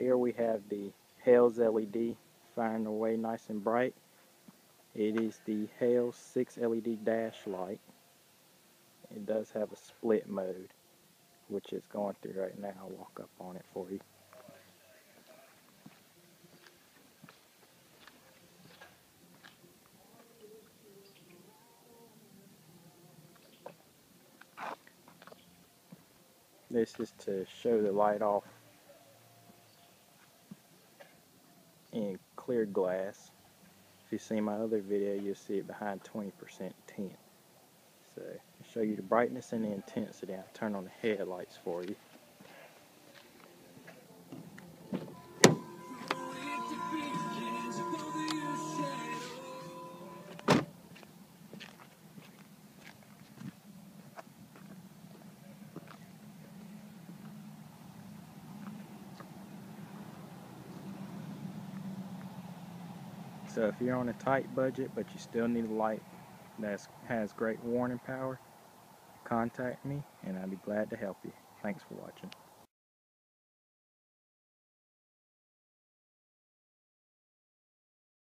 Here we have the HELS LED firing away nice and bright. It is the HELS 6 LED dash light. It does have a split mode, which it's going through right now. I'll walk up on it for you. This is to show the light off in clear glass. If you see my other video, you'll see it behind 20% tint. So, I'll show you the brightness and the intensity. I'll turn on the headlights for you. So if you're on a tight budget but you still need a light that has great warning power, contact me and I'll be glad to help you. Thanks for watching.